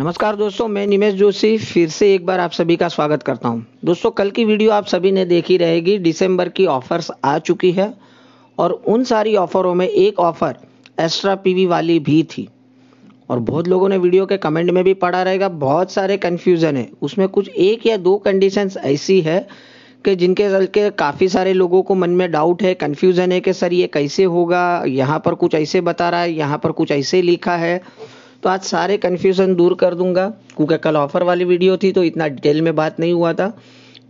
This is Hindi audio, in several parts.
नमस्कार दोस्तों, मैं निमेश जोशी फिर से एक बार आप सभी का स्वागत करता हूँ। दोस्तों, कल की वीडियो आप सभी ने देखी रहेगी, दिसंबर की ऑफर्स आ चुकी है और उन सारी ऑफरों में एक ऑफ़र एक्स्ट्रा पीवी वाली भी थी। और बहुत लोगों ने वीडियो के कमेंट में भी पढ़ा रहेगा, बहुत सारे कन्फ्यूज़न है। उसमें कुछ एक या दो कंडीशंस ऐसी है कि जिनके चलते काफ़ी सारे लोगों को मन में डाउट है कन्फ्यूज़न है कि सर ये कैसे होगा, यहाँ पर कुछ ऐसे बता रहा है, यहाँ पर कुछ ऐसे लिखा है। तो आज सारे कन्फ्यूज़न दूर कर दूँगा। क्योंकि कल ऑफ़र वाली वीडियो थी तो इतना डिटेल में बात नहीं हुआ था।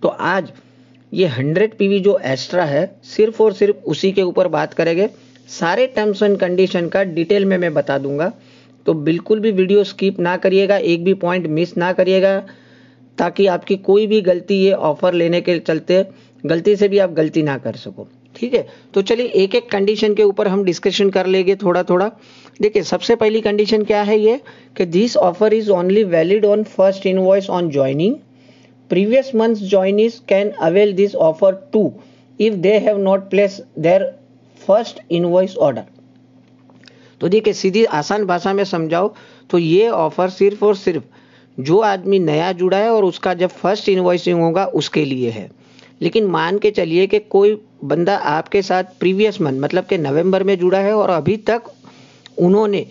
तो आज ये 100 पीवी जो एक्स्ट्रा है, सिर्फ़ और सिर्फ़ उसी के ऊपर बात करेंगे। सारे टर्म्स एंड कंडीशन का डिटेल में मैं बता दूँगा। तो बिल्कुल भी वीडियो स्किप ना करिएगा, एक भी पॉइंट मिस ना करिएगा, ताकि आपकी कोई भी गलती ये ऑफ़र लेने के चलते, गलती से भी आप गलती ना कर सको। ठीक है? तो चलिए एक एक कंडीशन के ऊपर हम डिस्कशन कर लेंगे थोड़ा थोड़ा देखिए, सबसे पहली कंडीशन क्या है ये? कि this offer is only valid on first invoice on joining previous month joinees can avail this offer to if they have not place their first invoice order तो देखिए, सीधी आसान भाषा में समझाओ तो ये ऑफ़र सिर्फ़ और सिर्फ़ जो आदमी नया जुड़ा है और उसका जब फ़र्स्ट इन्वॉइसिंग होगा, उसके लिए है। लेकिन मान के चलिए कि कोई बंदा आपके साथ प्रीवियस मंथ मतलब कि नवंबर में जुड़ा है और अभी तक उन्होंने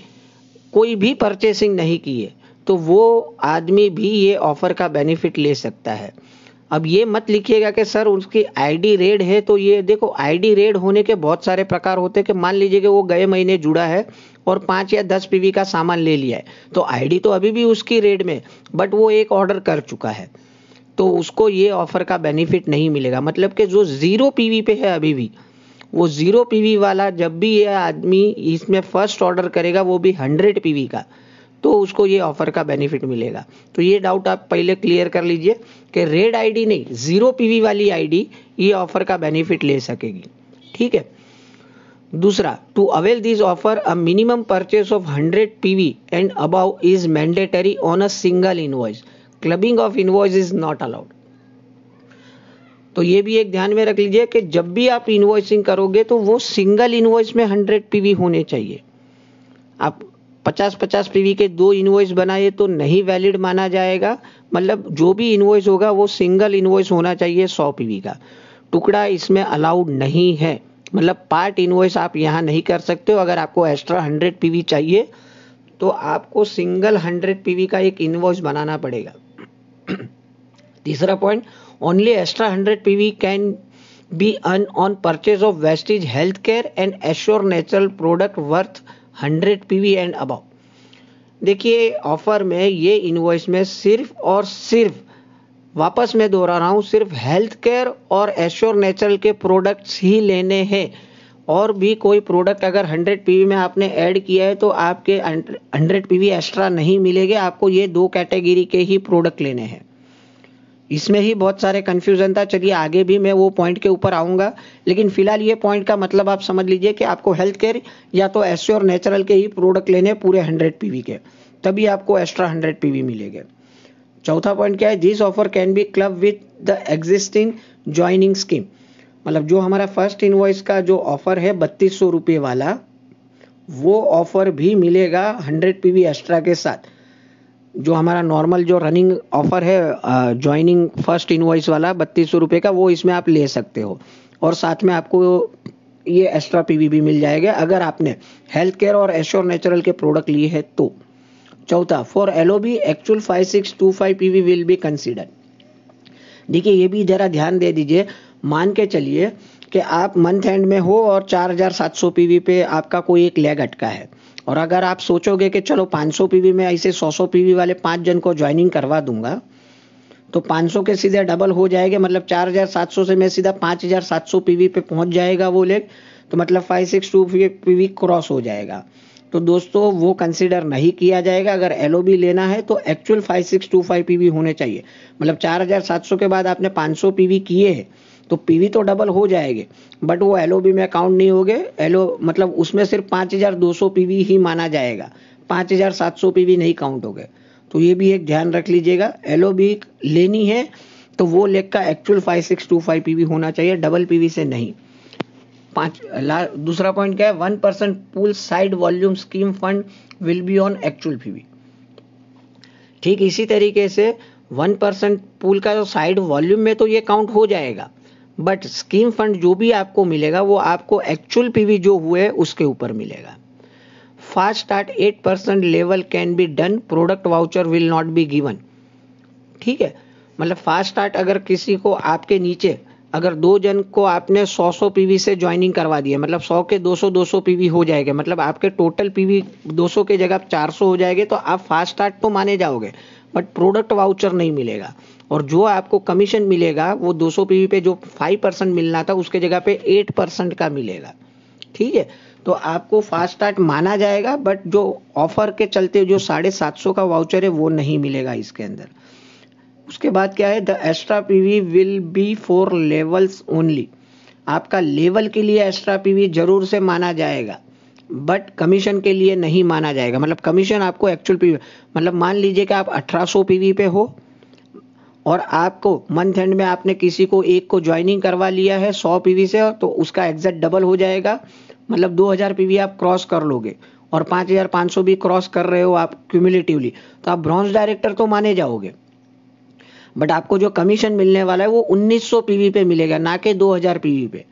कोई भी परचेसिंग नहीं की है तो वो आदमी भी ये ऑफ़र का बेनिफिट ले सकता है। अब ये मत लिखिएगा कि सर उसकी आईडी रेड है तो ये देखो आईडी रेड होने के बहुत सारे प्रकार होते हैं कि मान लीजिए कि वो गए महीने जुड़ा है और पाँच या दस पीवी का सामान ले लिया है तो आईडी तो अभी भी उसकी रेड में बट वो एक ऑर्डर कर चुका है। तो उसको ये ऑफ़र का बेनिफिट नहीं मिलेगा। मतलब कि जो ज़ीरो पीवी पे है अभी भी वो ज़ीरो पीवी वाला जब भी ये आदमी इसमें फ़र्स्ट ऑर्डर करेगा, वो भी हंड्रेड पीवी का तो उसको ये ऑफ़र का बेनिफिट मिलेगा। तो ये डाउट आप पहले क्लियर कर लीजिए कि रेड आईडी नहीं ज़ीरो पीवी वाली आईडी ये ऑफ़र का बेनिफिट ले सकेगी। ठीक है? दूसरा to avail this offer a minimum purchase of 100 PV and above is mandatory on a single invoice clubbing of invoice is not allowed तो ये भी एक ध्यान में रख लीजिए कि जब भी आप इन्वॉइसिंग करोगे तो वो सिंगल इन्वॉइस में हंड्रेड पीवी होने चाहिए। आप पचास पचास पीवी के दो इन्वॉइस बनाए तो नहीं वैलिड माना जाएगा। मतलब जो भी इन्वॉइस होगा वो सिंगल इन्वॉइस होना चाहिए सौ पीवी का। टुकड़ा इसमें अलाउड नहीं है। मतलब पार्ट इन्वॉइस आप यहाँ नहीं कर सकते हो। अगर आपको एक्स्ट्रा हंड्रेड पीवी चाहिए तो आपको सिंगल हंड्रेड पीवी का एक इन्वॉइस बनाना पड़ेगा। तीसरा point extra hundred PV can be on on purchase of Vestige health care and assure natural product worth hundred PV and above देखिए ऑफ़र में ये इन्वॉइस में सिर्फ़ और सिर्फ़, वापस मैं दोहरा रहा हूँ, सिर्फ़ हेल्थ केयर और एश्योर नेचुरल के प्रोडक्ट्स ही लेने हैं। और भी कोई प्रोडक्ट अगर 100 पीवी में आपने ऐड किया है तो आपके 100 पीवी एक्स्ट्रा नहीं मिलेंगे, आपको ये दो कैटेगरी के ही प्रोडक्ट लेने हैं। इसमें ही बहुत सारे कन्फ्यूज़न था। चलिए आगे भी मैं वो पॉइंट के ऊपर आऊँगा। लेकिन फ़िलहाल ये पॉइंट का मतलब आप समझ लीजिए कि आपको हेल्थ केयर या तो एश्योर नेचुरल के ही प्रोडक्ट लेने पूरे हंड्रेड पीवी के। तभी आपको एक्स्ट्रा हंड्रेड पीवी मिलेंगे। चौथा पॉइंट क्या है? This offer can be club with the existing joining scheme मतलब जो हमारा फ़र्स्ट इनवॉइस का जो ऑफ़र है, बत्तीस सौ रुपये वाला, वो ऑफ़र भी मिलेगा हंड्रेड पीवी एक्स्ट्रा के साथ। जो हमारा नॉर्मल जो रनिंग ऑफ़र है ज्वाइनिंग फ़र्स्ट इनवॉइस वाला बत्तीस सौ का, वो इसमें आप ले सकते हो। और साथ में आपको ये एक्स्ट्रा पीवी भी मिल जाएगा। अगर आपने हेल्थ केयर और एश्योर नेचुरल के प्रोडक्ट लिए हैं तो। चौथा for L O B actual five six two five P V will be consider देखिए, ये भी जरा ध्यान दे दीजिए। मान के चलिए कि आप मंथ एंड में हो और चार हज़ार सात सौ पी वी पे आपका कोई एक लेग अटका है। और अगर आप सोचोगे कि चलो 500 पीवी में ऐसे 100-100 पीवी वाले पाँच जन को ज्वाइनिंग करवा दूँगा तो 500 के सीधे डबल हो जाएँगे मतलब 4700 से मैं सीधा 5700 पीवी पे पहुँच जाएगा वो लेग तो मतलब 562 पीवी क्रॉस हो जाएगा। तो दोस्तों, वो कंसिडर नहीं किया जाएगा। अगर एल लेना है तो एक्चुअल 5625 पीवी होने चाहिए। मतलब 4700 के बाद आपने 500 पीवी किए हैं तो पीवी तो डबल हो जाएँगे। बट वो एल में काउंट नहीं होंगे। एल मतलब उसमें सिर्फ़ पाँच हज़ार दो सौ पीवी ही माना जाएगा। पाँच हज़ार सात सौ पीवी नहीं काउंट हो गए तो ये भी एक ध्यान रख लीजिएगा। एल लेनी है तो वो लेग का actual five six two five PV होना चाहिए डबल पीवी से नहीं। पाँच दूसरा पॉइंट क्या है? One percent pool side volume scheme fund will be on actual PV. ठीक इसी तरीके से वन परसेंट पूल का जो साइड वॉल्यूम में तो ये काउंट हो जाएगा। बट स्कीम फंड जो भी आपको मिलेगा, वो आपको एक्चुअल पीवी जो हुए, उसके ऊपर मिलेगा। Fast start eight percent level can be done product voucher will not be given ठीक है? मतलब फास्ट स्टार्ट अगर किसी को आपके नीचे, अगर दो जन को आपने 100 सौ पीवी से ज्वाइनिंग करवा दिया मतलब 100 के 200 200 पीवी हो जाएगा मतलब आपके टोटल पीवी 200 के जगह 400 हो जाएँगे तो आप फास्ट स्टार्ट तो माने जाओगे। बट प्रोडक्ट वाउचर नहीं मिलेगा। और जो आपको कमीशन मिलेगा, वो 200 पीवी पे जो 5 परसेंट मिलना था, उसके जगह पे 8 परसेंट का मिलेगा। ठीक है? तो आपको फास्ट स्टार्ट माना जाएगा बट जो ऑफ़र के चलते जो साढ़े सात सौ का वाउचर है, वो नहीं मिलेगा इसके अंदर। उसके बाद क्या है? The extra PV will be for levels only आपका लेवल के लिए एक्स्ट्रा पीवी ज़रूर से माना जाएगा। बट कमीशन के लिए नहीं माना जाएगा। मतलब कमीशन आपको एक्चुअल पीवी मतलब मान लीजिए कि आप 1800 पीवी पे हो और आपको मंथ एंड में आपने किसी को एक को ज्वाइनिंग करवा लिया है 100 पीवी से तो उसका एग्जैक्ट डबल हो जाएगा। मतलब 2000 पीवी आप क्रॉस कर लोगे और 5500 भी क्रॉस कर रहे हो आप क्यूमुलेटिवली तो आप ब्रॉन्ज डायरेक्टर तो माने जाओगे। बट आपको जो कमीशन मिलने वाला है वो 1900 पीवी पे मिलेगा, ना कि 2000 पीवी पे।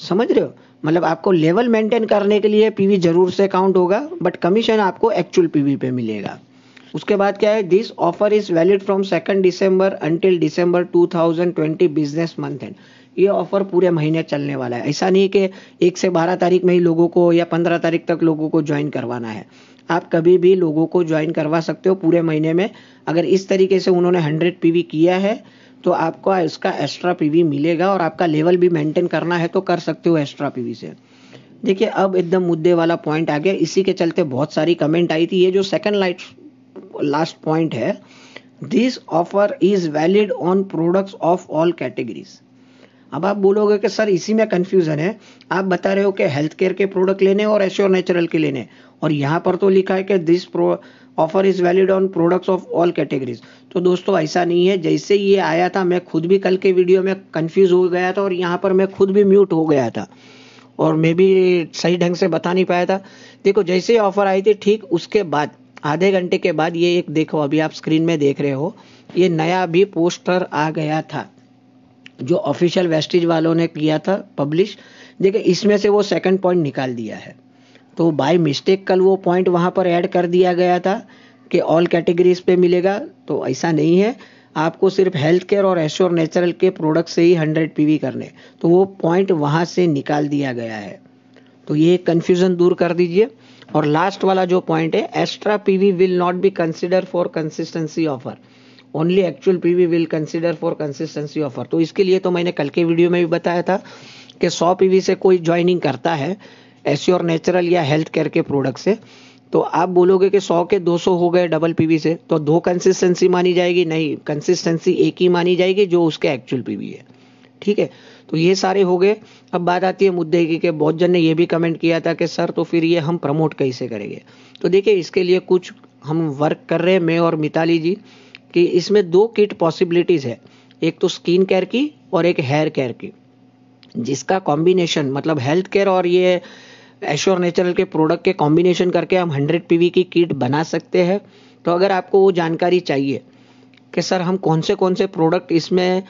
समझ रहे हो? मतलब आपको लेवल मेंटेन करने के लिए पीवी ज़रूर से काउंट होगा बट कमीशन आपको एक्चुअल पीवी पे मिलेगा। उसके बाद क्या है? This offer is valid from second December until December 2020 business month and ये ऑफ़र पूरे महीने चलने वाला है। ऐसा नहीं कि एक से बारह तारीख में ही लोगों को या पंद्रह तारीख तक लोगों को ज्वाइन करवाना है। आप कभी भी लोगों को ज्वाइन करवा सकते हो पूरे महीने में। अगर इस तरीके से उन्होंने हंड्रेड पीवी किया है तो आपको इसका एक्स्ट्रा पीवी मिलेगा और आपका लेवल भी मेंटेन करना है तो कर सकते हो एक्स्ट्रा पीवी से। देखिए, अब एकदम मुद्दे वाला पॉइंट आ गया। इसी के चलते बहुत सारी कमेंट आई थी। ये जो सेकंड लाइट लास्ट पॉइंट है this offer is valid on products of all categories अब आप बोलोगे कि सर, इसी में कंफ्यूजन है। आप बता रहे हो कि हेल्थ केयर के प्रोडक्ट लेने और एश्योर नेचुरल के लेने। और यहाँ पर तो लिखा है कि this pro offer is valid on products of all categories तो दोस्तों, ऐसा नहीं है। जैसे ये आया था, मैं खुद भी कल के वीडियो में कंफ्यूज हो गया था और यहाँ पर मैं खुद भी म्यूट हो गया था। और मैं भी सही ढंग से बता नहीं पाया था। देखो, जैसे ऑफ़र आई थी, ठीक उसके बाद, आधे घंटे के बाद ये एक देखो, अभी आप स्क्रीन में देख रहे हो, ये नया भी पोस्टर आ गया था। जो ऑफिशियल वेस्टिज वालों ने किया था पब्लिश देखिए, इसमें से वो सेकंड पॉइंट निकाल दिया है। तो बाय मिस्टेक कल वो पॉइंट वहाँ पर ऐड कर दिया गया था कि ऑल कैटेगरीज पे मिलेगा तो ऐसा नहीं है। आपको सिर्फ़ हेल्थ केयर और एश्योर नेचुरल के प्रोडक्ट से ही हंड्रेड पीवी करने। तो वो पॉइंट वहाँ से निकाल दिया गया है। तो ये कंफ्यूजन दूर कर दीजिए। और लास्ट वाला जो पॉइंट है extra PV will not be consider for consistency offer only actual PV will consider for consistency offer तो इसके लिए तो मैंने कल के वीडियो में भी बताया था कि 100 पीवी से कोई ज्वाइनिंग करता है एस्योर नेचुरल या हेल्थ केयर के प्रोडक्ट से तो आप बोलोगे कि 100 के 200 हो गए डबल पीवी से तो दो कंसिस्टेंसी मानी जाएगी, नहीं कंसिस्टेंसी एक ही मानी जाएगी जो उसके एक्चुअल पीवी है। ठीक है? तो ये सारे हो गए। अब बात आती है मुद्दे की कि बहुत जन ने ये भी कमेंट किया था कि, सर तो फिर ये हम प्रमोट कैसे करेंगे? तो देखिए, इसके लिए कुछ हम वर्क कर रहे हैं, मैं और मिताली जी। कि इसमें दो किट पॉसिबिलिटीज है। एक तो स्किन केयर की और एक हेयर केयर की। जिसका कॉम्बिनेशन मतलब हेल्थ केयर और ये एश्योर नेचुरल के प्रोडक्ट के कॉम्बिनेशन करके हम 100 पीवी की किट बना सकते हैं। तो अगर आपको वो जानकारी चाहिए कि सर हम कौन से कौन से प्रोडक्ट इसमें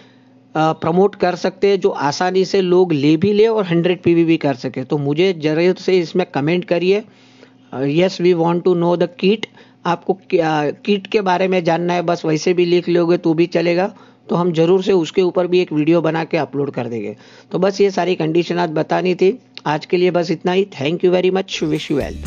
प्रमोट कर सकते हैं जो आसानी से लोग ले भी ले और 100 पीवी भी कर सके। तो मुझे ज़रूर से इसमें कमेंट करिए। Yes we want to know the kit आपको किट के बारे में जानना है, बस वैसे भी लिख लोगे तो भी चलेगा। तो हम ज़रूर से उसके ऊपर भी एक वीडियो बना के अपलोड कर देंगे। तो बस ये सारी कंडीशन आज बतानी थी। आज के लिए बस इतना ही। Thank you very much wish you well